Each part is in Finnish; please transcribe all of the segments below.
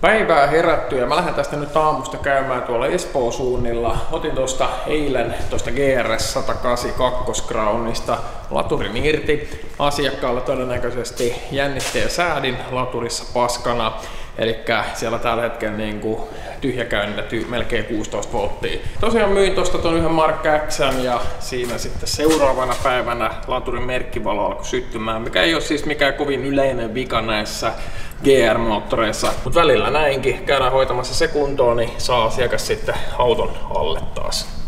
Päivää herätty ja mä lähden tästä nyt aamusta käymään tuolla Espoo suunnilla. Otin tuosta eilen tuosta GRS 182 Crownista laturin irti. Asiakkaalla todennäköisesti jännitteen säädin laturissa paskana. Eli siellä tällä hetkellä niin kuin tyhjäkäynnillä ty- melkein 16 volttia. Tosiaan myin tuosta ton yhden Mark X ja siinä sitten seuraavana päivänä laturin merkkivalo alkoi syttymään, mikä ei ole siis mikään kovin yleinen vika näissä GR-moottoreissa. Mutta välillä näinkin, käydään hoitamassa se kuntoon, niin saa asiakas sitten auton alle taas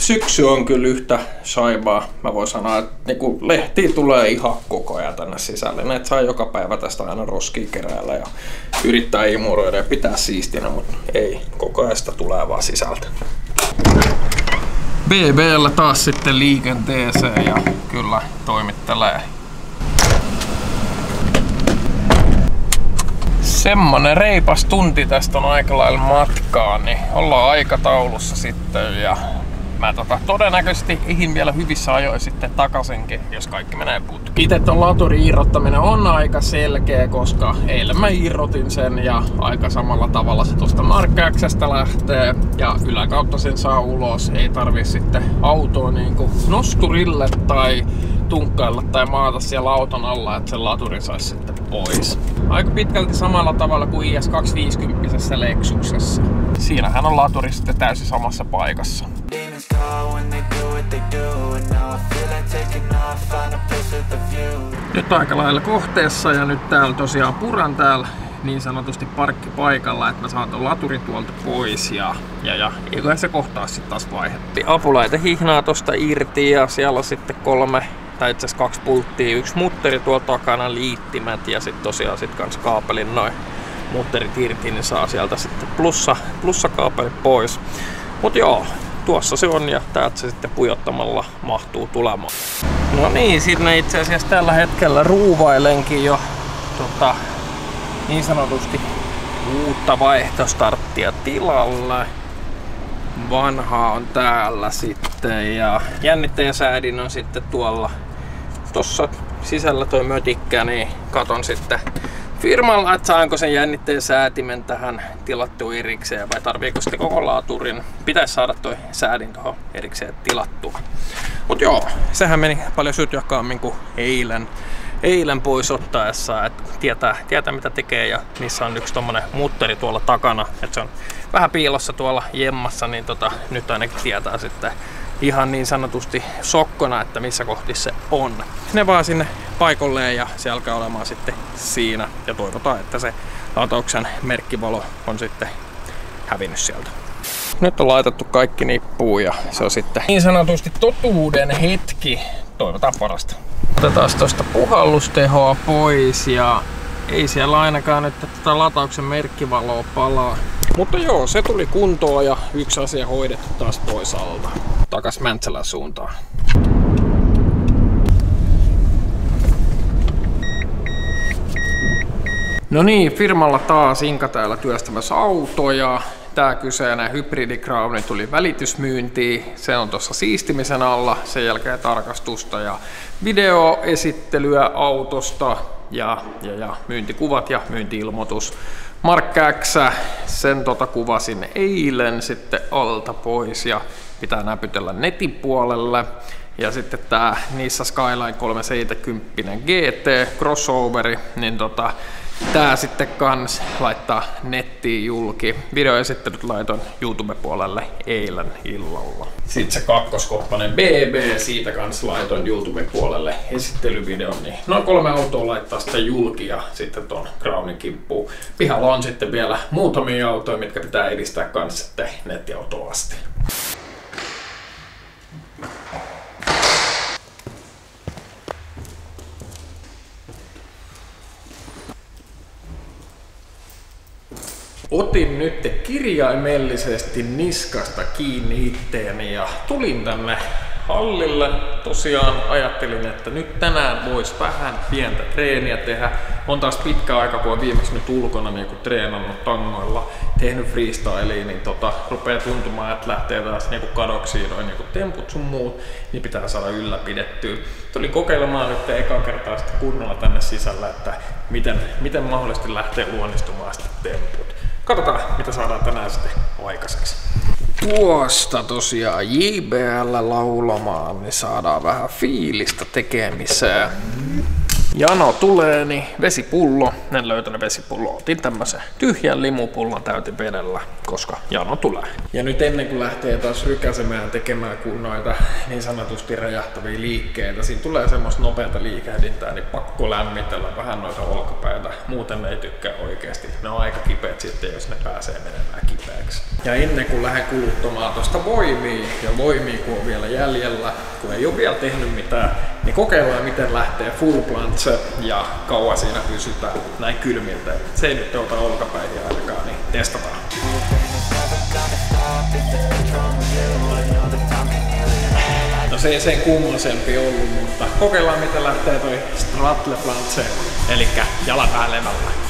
syksy on kyllä yhtä saibaa. Mä voin sanoa, että niinku lehti tulee ihan koko ajan tänne sisälle. Näitä saa joka päivä tästä aina roskia keräällä ja yrittää imuroida ja pitää siistinä, mutta ei. Koko ajan sitä tulee vaan sisältä. BBllä taas sitten liikenteeseen ja kyllä toimittelee. Semmonen reipas tunti tästä on aika lailla matkaa, niin ollaan aikataulussa sitten ja mä tota, todennäköisesti ihin vielä hyvissä ajoin sitten takaisinkin, jos kaikki menee putki. Itse ton laturin irrottaminen on aika selkeä, koska eilen mä irrotin sen ja aika samalla tavalla se tuosta Mark lähtee ja yläkautta sen saa ulos. Ei tarvi sitten autoa niin nosturille tai tunkkailla tai maata siellä auton alla, että sen laturi saisi sitten pois. Aika pitkälti samalla tavalla kuin IS250 Lexuksessa. Siinähän on laturi sitten täysin samassa paikassa. Nyt aika lailla kohteessa ja nyt täällä tosiaan puran täällä niin sanotusti parkkipaikalla, että mä saan ton laturin tuolta pois ja, ja, ja eiköhän se kohtaa sitten taas vaihetti. Apulaite hihnaa tosta irti ja siellä on sitten kolme tai itse asiassa kaksi pulttia, yksi mutteri tuolla takana, liittimät ja sitten tosiaan sit kans kaapelin noin mutterit irti, niin saa sieltä sitten plussa, plussakaapeli pois. Mut joo, tuossa se on ja täältä se sitten pujottamalla mahtuu tulemaan. No niin, sinne itse asiassa tällä hetkellä ruuvailenkin jo tota, niin sanotusti uutta vaihtostarttia tilalle. Vanha on täällä sitten ja jännitteen säädin on sitten tuolla tossa sisällä toi mötikkä, niin katon sitten firmalla, että saanko sen jännitteen säätimen tähän tilattua erikseen vai tarviiko sitten koko laaturin. Pitäisi saada toi säädin tuohon erikseen tilattua. Mut joo, sehän meni paljon sytjakkaammin kuin eilen. Eilen pois ottaessa, että tietää, tietää mitä tekee ja niissä on yksi tommonen mutteri tuolla takana, että se on vähän piilossa tuolla jemmassa, niin tota, nyt ainakin tietää sitten ihan niin sanotusti sokkona, että missä kohti se on. Ne vaan sinne paikolleen ja se alkaa olemaan sitten siinä ja toivotaan, että se latauksen merkkivalo on sitten hävinnyt sieltä. Nyt on laitettu kaikki nippuun ja se on sitten niin sanotusti totuuden hetki. Toivotaan parasta. Otetaan tuosta puhallustehoa pois ja ei siellä ainakaan nyt tätä latauksen merkkivaloa palaa. Mutta joo, se tuli kuntoon ja yksi asia hoidettu taas pois alta. Takas Mäntsälän suuntaan. No niin, firmalla taas Inka täällä työstämässä autoja. Tää kyseinen hybridikrauni tuli välitysmyyntiin. Se on tuossa siistimisen alla. Sen jälkeen tarkastusta ja videoesittelyä autosta ja, ja, ja myyntikuvat ja myyntiilmoitus. Mark X, sen tota kuvasin eilen sitten alta pois ja pitää näpytellä netin puolelle. Ja sitten tää Nissan Skyline 370 GT crossoveri, niin tota, tää sitten kans laittaa nettiin julki. Videoesittelyt laitoin YouTube-puolelle eilen illalla. Sitten se kakkoskoppainen BB, siitä kans laitoin YouTube-puolelle esittelyvideon. Niin noin kolme autoa laittaa sitä julki ja sitten ton Crownin kimppuun. Pihalla on sitten vielä muutamia autoja, mitkä pitää edistää kans sitten nettiautoa asti. Otin nyt kirjaimellisesti niskasta kiinni itteeni ja tulin tänne hallille. Tosiaan ajattelin, että nyt tänään voisi vähän pientä treeniä tehdä. On taas pitkä aika, kun on viimeksi nyt ulkona niin kun treenannut tangoilla, tehnyt freestyliin, niin tota, rupeaa tuntumaan, että lähtee taas niin kadoksiin noin niin temput sun muut, niin pitää saada ylläpidettyä. Tulin kokeilemaan nyt eka kertaa sitten kunnolla tänne sisällä, että miten, miten mahdollisesti lähtee luonnistumaan sitten temput. Katsotaan mitä saadaan tänään sitten aikaiseksi. Tuosta tosiaan JBL laulamaan, niin saadaan vähän fiilistä tekemiseen. Jano tulee, niin vesipullo. En löytänyt vesipullo. Otin tämmösen tyhjän limupullon täytin vedellä, koska Jano tulee. Ja nyt ennen kuin lähtee taas rykäsemään tekemään kun noita niin sanotusti räjähtäviä liikkeitä, siinä tulee semmoista nopeata liikehdintää, niin pakko lämmitellä vähän noita olkapäitä. Muuten ei tykkää oikeasti. Ne on aika kipeät sitten, jos ne pääsee menemään kipeäksi. Ja ennen kuin lähden kuluttamaan tosta voimia, ja voimia kun on vielä jäljellä, kun ei ole vielä tehnyt mitään, niin kokeillaan miten lähtee full planche ja kauan siinä pysytään näin kylmiltä. Se ei nyt ota olkapäihin ainakaan, niin testataan. No se ei sen kummosempi ollut, mutta kokeillaan miten lähtee toi stratle eli jalat vähän levällä.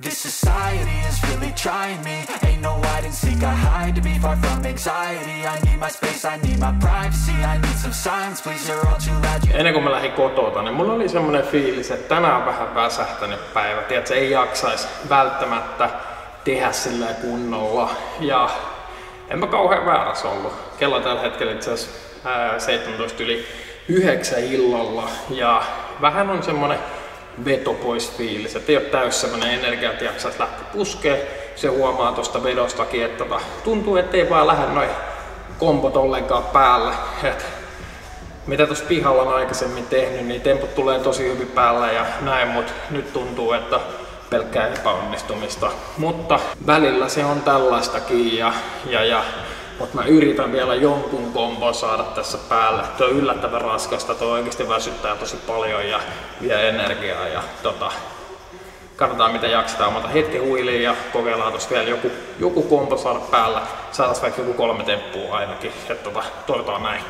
This society is really trying me. Ain't no hide and seek, I hide to be far from anxiety. I need my space, I need my privacy I need some silence, please, you're all too loud you... Ennen kuin mä lähdin kotota, niin mulla oli semmonen fiilis, että tänään on vähän väsähtänyt päivä. Tiedätkö, ei jaksais välttämättä tehdä sillä kunnolla. Ja en mä kauhean väärässä ollut. Kello tällä hetkellä itse asiassa 17 yli 9 illalla. Ja vähän on semmonen veto pois fiilis, että ei ole täys semmonen energia, että jaksaisi lähteä puskee. Se huomaa tuosta vedostakin, että tota, tuntuu, että ei vaan lähde noin kompot ollenkaan päälle. Et mitä tuossa pihalla on aikaisemmin tehnyt, niin temput tulee tosi hyvin päälle ja näin, mutta nyt tuntuu, että pelkkää epäonnistumista. Mutta välillä se on tällaistakin ja, ja, ja mutta mä yritän vielä jonkun kombon saada tässä päälle. Tuo on yllättävän raskasta, tuo oikeasti väsyttää tosi paljon ja vie energiaa. Ja tota, katsotaan mitä jaksetaan, mutta hetki huiliin ja kokeillaan tuossa vielä joku, joku kombo saada päällä. Saataisiin vaikka joku kolme temppua ainakin. Että tota, toivotaan näin.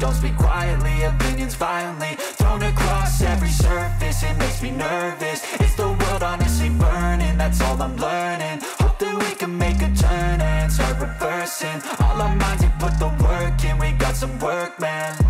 Don't speak quietly, opinions violently Thrown across every surface, it makes me nervous Is the world honestly burning, that's all I'm learning work, man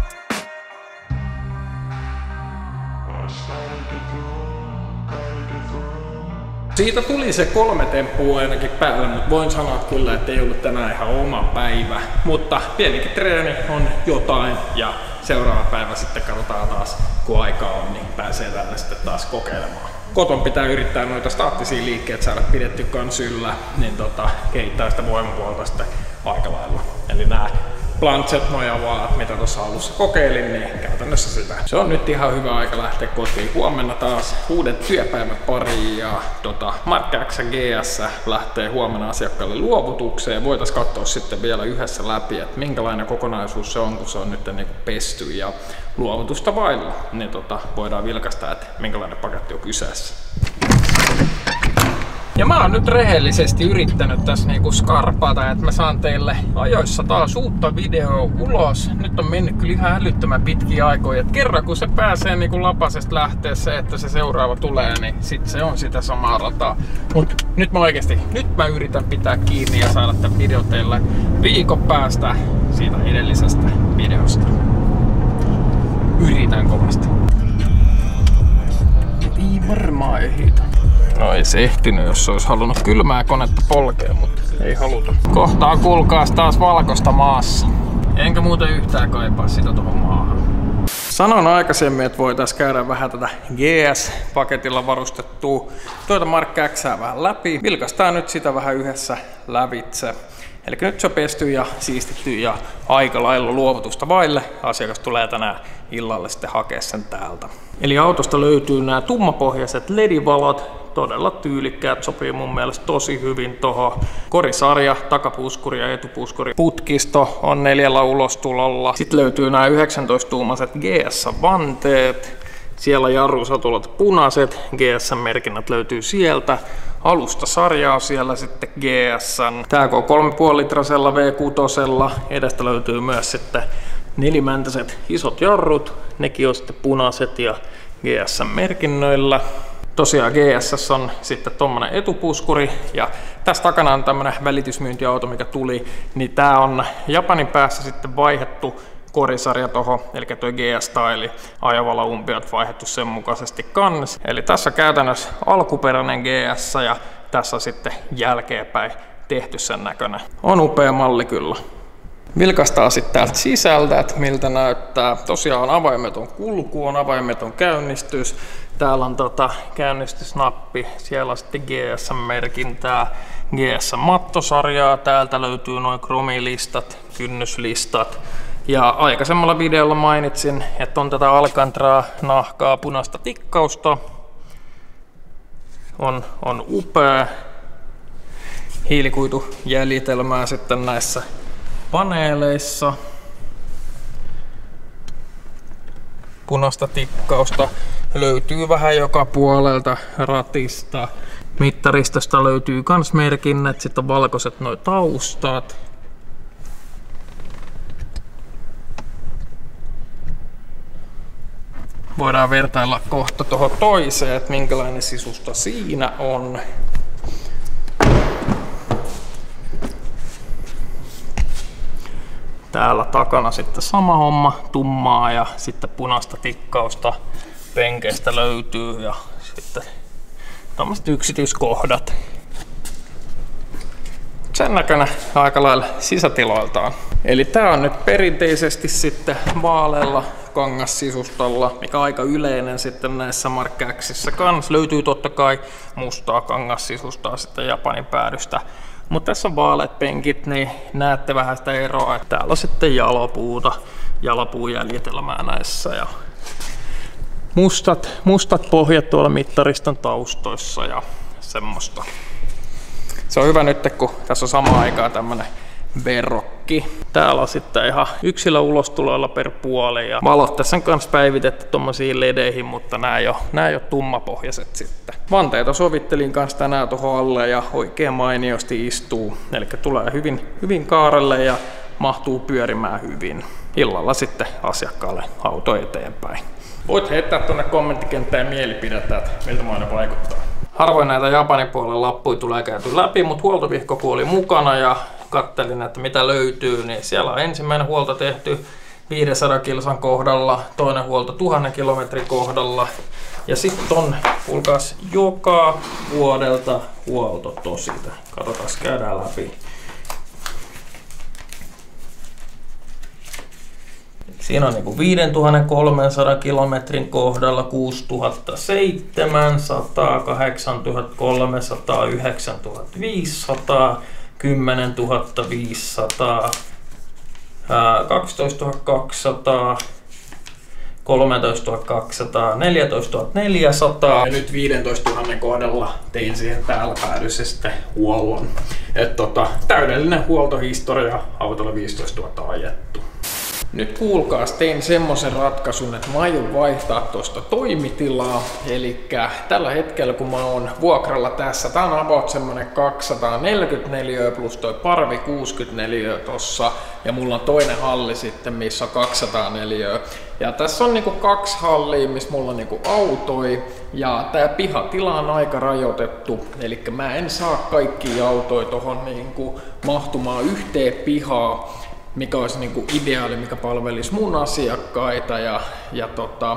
Siitä tuli se kolme temppua ainakin päälle, mutta voin sanoa kyllä, että ei ollut tänään ihan oma päivä. Mutta pienikin treeni on jotain ja seuraava päivä sitten katsotaan taas, kun aika on, niin pääsee tänne sitten taas kokeilemaan. Koton pitää yrittää noita staattisia liikkeitä saada pidetty kans yllä, niin tota, kehittää sitä voimapuolta sitten aika lailla. Eli nämä planchet nojavaat, mitä tuossa alussa kokeilin, niin käytännössä sitä. Se on nyt ihan hyvä aika lähteä kotiin. Huomenna taas uudet työpäivät pariin ja tota, Mark X GS lähtee huomenna asiakkaalle luovutukseen. Voitaisiin katsoa sitten vielä yhdessä läpi, että minkälainen kokonaisuus se on, kun se on nyt niin pesty ja luovutusta vailla. Niin tota, voidaan vilkaista, että minkälainen paketti on kyseessä. Mä oon nyt rehellisesti yrittänyt tässä niinku skarpata, että mä saan teille ajoissa taas uutta videoa ulos. Nyt on mennyt kyllä ihan älyttömän pitkiä aikoja. Et kerran kun se pääsee niinku lapasesta lähteä se, että se seuraava tulee, niin sit se on sitä samaa rataa. Mut nyt mä oikeesti, nyt mä yritän pitää kiinni ja saada tämän video teille viikon päästä siitä edellisestä videosta. Yritän kovasti. Ei varmaan ehitä. No ei se ehtinyt, jos olisi halunnut kylmää konetta polkea, mutta ei haluta. Kohtaa kuulkaas taas valkosta maassa. Enkä muuten yhtään kaipaa sitä tuohon maahan. Sanoin aikaisemmin, että voitaisiin käydä vähän tätä GS-paketilla varustettua tuota Mark X vähän läpi. Vilkastaan nyt sitä vähän yhdessä lävitse. Eli nyt pesty ja siistitty ja aika lailla luovutusta vaille. Asiakas tulee tänään illalle sitten hakea sen täältä. Eli autosta löytyy nämä tummapohjaiset LED-valot, todella tyylikkäät, sopii mun mielestä tosi hyvin tuohon. Korisarja, takapuskuri ja etupuskuri. Putkisto on neljällä ulostulolla. Sitten löytyy nämä 19-tuumaiset GS-vanteet. Siellä jarrusatulat punaiset, GS-merkinnät löytyy sieltä. Alusta sarjaa siellä sitten GSn. Tää K3,5 litrasella V6. Edestä löytyy myös sitten nelimäntäiset isot jarrut. Nekin on sitten punaiset ja GS-merkinnöillä. Tosiaan GS on sitten tuommoinen etupuskuri ja tässä takana on tämmöinen välitysmyyntiauto, mikä tuli, niin tää on Japanin päässä sitten vaihettu korisarja toho, eli tuo GS-style ajavalla umpiot vaihdettu sen mukaisesti kans. Eli tässä käytännössä alkuperäinen GS ja tässä sitten jälkeenpäin tehty sen näköinen. On upea malli kyllä. Vilkastaa sitten täältä sisältä, että miltä näyttää. Tosiaan avaimeton kulku, on avaimeton käynnistys. Täällä on tota käynnistysnappi, siellä on sitten GS-merkintää, GS-mattosarjaa. Täältä löytyy noin kromilistat, kynnyslistat, ja aikaisemmalla videolla mainitsin, että on tätä Alcantraa nahkaa punaista tikkausta. On, on upea hiilikuitujäljitelmää sitten näissä paneeleissa. Punaista tikkausta löytyy vähän joka puolelta ratista. Mittaristosta löytyy kans merkinnät, sitten on valkoiset noin taustat. Voidaan vertailla kohta tuohon toiseen, että minkälainen sisusta siinä on. Täällä takana sitten sama homma, tummaa ja sitten punaista tikkausta penkeistä löytyy ja sitten tämmöiset yksityiskohdat. Sen näköinen aika lailla sisätiloiltaan. Eli tää on nyt perinteisesti sitten vaaleella kangassisustalla, mikä on aika yleinen sitten näissä Mark Xissä kans. Löytyy totta kai mustaa kangassisustaa sitten Japanin päädystä. Mutta tässä on vaaleat penkit, niin näette vähän sitä eroa, täällä on sitten jalopuuta, jalopuujäljitelmää näissä ja mustat, mustat pohjat tuolla mittariston taustoissa ja semmoista. Se on hyvä nyt, kun tässä on sama aikaa tämmönen verrokki. Täällä on sitten ihan yksillä ulostuloilla per puoli ja valot tässä on kanssa päivitetty tommosiin ledeihin, mutta nämä ei ole, nämä ei ole tummapohjaiset sitten. Vanteita sovittelin kanssa tänään tuohon alle ja oikein mainiosti istuu. Eli tulee hyvin, hyvin kaarelle ja mahtuu pyörimään hyvin. Illalla sitten asiakkaalle auto eteenpäin. Voit heittää tuonne kommenttikenttään mielipidettä, että miltä maine vaikuttaa. Harvoin näitä Japanin puolen lappuja tulee käyty läpi, mutta huoltovihkopuoli mukana ja kattelin, että mitä löytyy, niin siellä on ensimmäinen huolto tehty 500 kilsan kohdalla, toinen huolto 1000 kilometrin kohdalla. Ja sitten on, kuulkaas, joka vuodelta huolto tosita. Katsotaan, käydään läpi. Siinä on niin 5300 kilometrin kohdalla 6700, 8300, 9500, 10 500, 12 200, 13 200, 14 400 ja nyt 15 000 kohdalla tein siihen täällä päädyssä sitten huollon. Et tota, täydellinen huoltohistoria, autolla 15 000 ajettu. Nyt kuulkaas, tein semmoisen ratkaisun, että mä aion vaihtaa tuosta toimitilaa. Eli tällä hetkellä kun mä oon vuokralla tässä, tää on about semmonen 244 plus toi parvi 64 tossa. Ja mulla on toinen halli sitten, missä on 204. Ja tässä on niinku kaksi hallia, missä mulla on niinku autoi. Ja tää pihatila on aika rajoitettu. Eli mä en saa kaikki autoja tohon niinku mahtumaan yhteen pihaan mikä olisi niin kuin ideaali, mikä palvelisi mun asiakkaita. Ja, ja tota,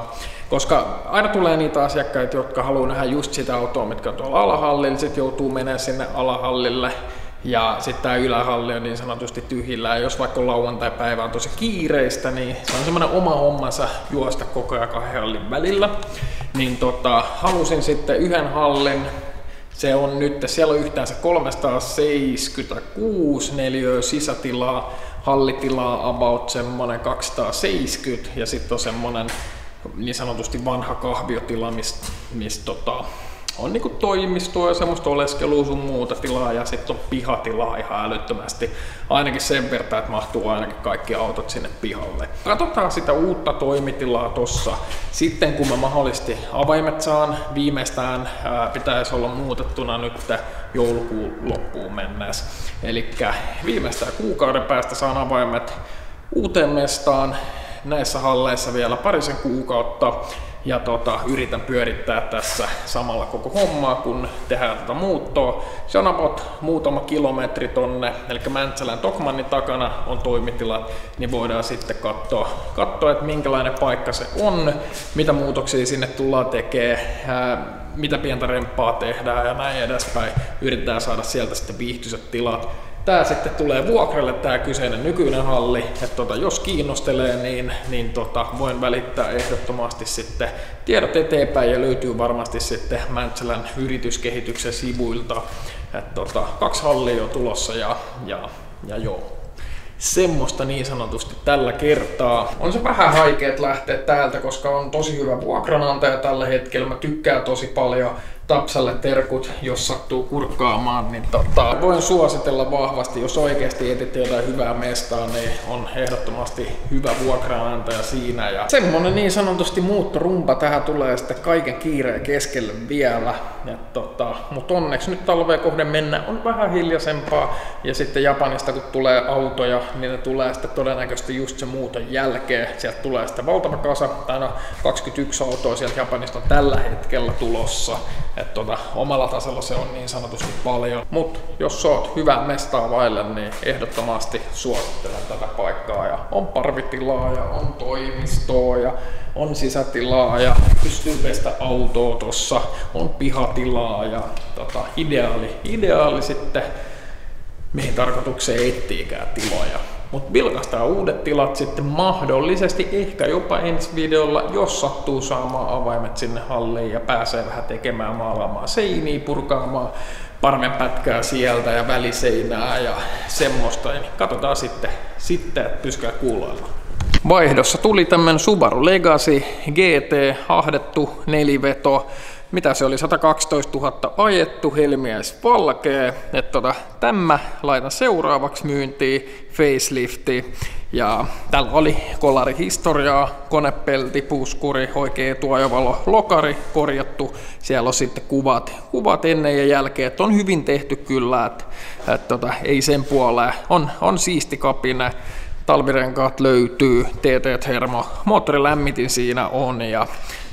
koska aina tulee niitä asiakkaita, jotka haluaa nähdä just sitä autoa, mitkä on tuolla alahallilla, sitten joutuu menemään sinne alahallille ja sitten tämä ylähalli on niin sanotusti tyhjillä. Ja jos vaikka lauantai-päivä on tosi kiireistä, niin se on semmoinen oma hommansa juosta koko ajan kahden hallin välillä. Niin tota, halusin sitten yhden hallin, se on nyt, siellä on yhteensä 376 neliöä sisätilaa, hallitilaa about semmonen 270 ja sitten on semmonen niin sanotusti vanha kahviotila, mistä mist, tota, on niinku toimistoa ja semmoista oleskelua sun muuta tilaa ja sitten on pihatilaa ihan älyttömästi. Ainakin sen verran, että mahtuu ainakin kaikki autot sinne pihalle. Katsotaan sitä uutta toimitilaa tossa. Sitten kun mä mahdollisesti avaimet saan, viimeistään ää, pitäisi olla muutettuna nyt joulukuun loppuun mennessä. Eli viimeistään kuukauden päästä saan avaimet uuteen mestaan näissä halleissa vielä parisen kuukautta. Ja tota, yritän pyörittää tässä samalla koko hommaa, kun tehdään tätä muuttoa. Se on about muutama kilometri tonne, eli Mäntsälän Tokmannin takana on toimitila, niin voidaan sitten katsoa, katsoa että minkälainen paikka se on, mitä muutoksia sinne tullaan tekemään, mitä pientä remppaa tehdään ja näin edespäin. Yritetään saada sieltä sitten viihtyiset tilat Tää sitten tulee vuokralle tämä kyseinen nykyinen halli, että tota, jos kiinnostelee, niin, niin tota, voin välittää ehdottomasti sitten tiedot eteenpäin ja löytyy varmasti sitten Mäntsälän yrityskehityksen sivuilta. Et tota, kaksi hallia on tulossa ja, ja, ja joo, semmoista niin sanotusti tällä kertaa. On se vähän haikeet lähteä täältä, koska on tosi hyvä vuokranantaja tällä hetkellä. Mä tykkään tosi paljon Tapsalle terkut, jos sattuu kurkkaamaan, niin tota, voin suositella vahvasti, jos oikeasti etitte jotain hyvää mestaa, niin on ehdottomasti hyvä vuokranantaja siinä. Ja semmonen niin sanotusti muuttorumpa tähän tulee sitten kaiken kiireen keskelle vielä. Tota, mutta onneksi nyt talveen kohden mennä on vähän hiljaisempaa. Ja sitten Japanista kun tulee autoja, niin ne tulee sitten todennäköisesti just se muuton jälkeen. Sieltä tulee sitten valtava kasa, no 21 autoa sieltä Japanista on tällä hetkellä tulossa. Että tota, omalla tasolla se on niin sanotusti paljon. Mutta jos oot hyvä mestaa vaille, niin ehdottomasti suosittelen tätä paikkaa. Ja on parvitilaa ja on toimistoa ja on sisätilaa ja pystyy pestä autoa tossa, on pihatilaa ja tota, ideaali, ideaali sitten mihin tarkoitukseen etsiikään tiloja. Mutta vilkaistaan uudet tilat sitten mahdollisesti ehkä jopa ensi videolla, jos sattuu saamaan avaimet sinne halliin ja pääsee vähän tekemään maalaamaan seiniä, purkaamaan parmen pätkää sieltä ja väliseinää ja semmoista. Niin katsotaan sitten, sitten että pyskää kuuloilla. Vaihdossa tuli tämmönen Subaru Legacy GT, ahdettu neliveto mitä se oli, 112 000 ajettu, helmiäis valkee. että tota, tämä laitan seuraavaksi myyntiin, facelifti. Ja täällä oli kolari historiaa, konepelti, puskuri, oikea tuojavalo, lokari korjattu. Siellä on sitten kuvat, kuvat ennen ja jälkeen, että on hyvin tehty kyllä, että, että tota, ei sen puoleen. On, on siisti kapine, talvirenkaat löytyy, TT Hermo, moottorilämmitin siinä on ja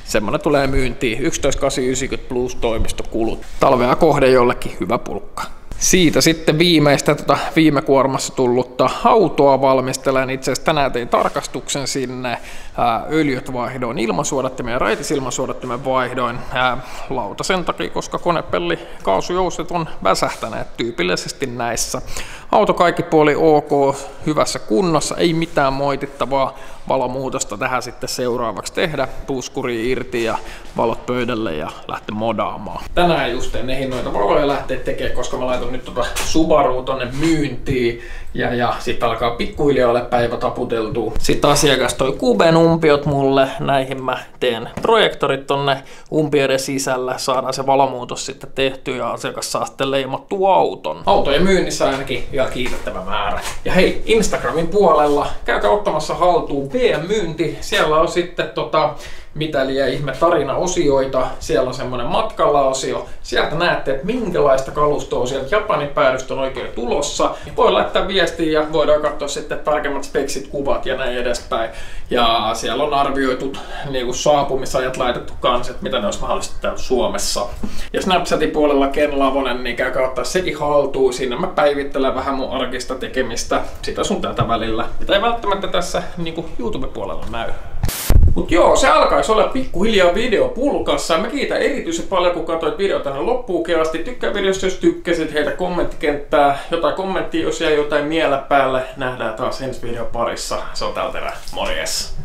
semmonen tulee myyntiin 11,890 plus toimistokulut. Talvea kohde jollekin hyvä pulkka. Siitä sitten viimeistä tota, viime kuormassa tullutta autoa valmistelen. Itse asiassa tänään tein tarkastuksen sinne. Öljyt vaihdoin ilmansuodattimen ja raitisilmansuodattimen vaihdoin. Lauta sen takia, koska konepelli kaasujouset on väsähtäneet tyypillisesti näissä. Auto kaikki puoli ok, hyvässä kunnossa, ei mitään moitittavaa valomuutosta tähän sitten seuraavaksi tehdä. Puskuri irti ja valot pöydälle ja lähteä modaamaan. Tänään just en noita valoja lähteä tekemään, koska mä laitan nyt tota Subaru tonne myyntiin ja, ja sitten alkaa pikkuhiljaa ole päivä taputeltu. Sitten asiakas toi Kuben umpiot mulle, näihin mä teen projektorit tonne umpioiden sisällä, saadaan se valomuutos sitten tehty ja asiakas saa sitten leimattu auton. Autojen myynnissä ainakin ihan kiitettävä määrä. Ja hei, Instagramin puolella käykää ottamassa haltuun PM-myynti. Siellä on sitten tota, mitä liian ihme tarinaosioita. Siellä on semmoinen matkalla-osio. Sieltä näette, että minkälaista kalustoa sieltä Japanin päädystä on oikein tulossa. Voi laittaa viestiä ja voidaan katsoa sitten tarkemmat speksit, kuvat ja näin edespäin. Ja siellä on arvioitut niin kuin saapumisajat laitettu kanssa, että mitä ne olisi mahdollisesti täällä Suomessa. Ja Snapchatin puolella Ken Lavonen, niin käy ottaa sekin haltuun. Siinä mä päivittelen vähän mun arkista tekemistä sitä sun tätä välillä. Mitä ei välttämättä tässä niin YouTube-puolella näy. Mut joo, se alkaisi olla pikkuhiljaa video pulkassa. Mä kiitän erityisen paljon, kun katsoit video tänne loppuun asti. Tykkää videosta, jos tykkäsit, heitä kommenttikenttää. Jotain kommenttia, jos jäi jotain miele päälle. Nähdään taas ensi video parissa. Se on tältä erää. Morjes!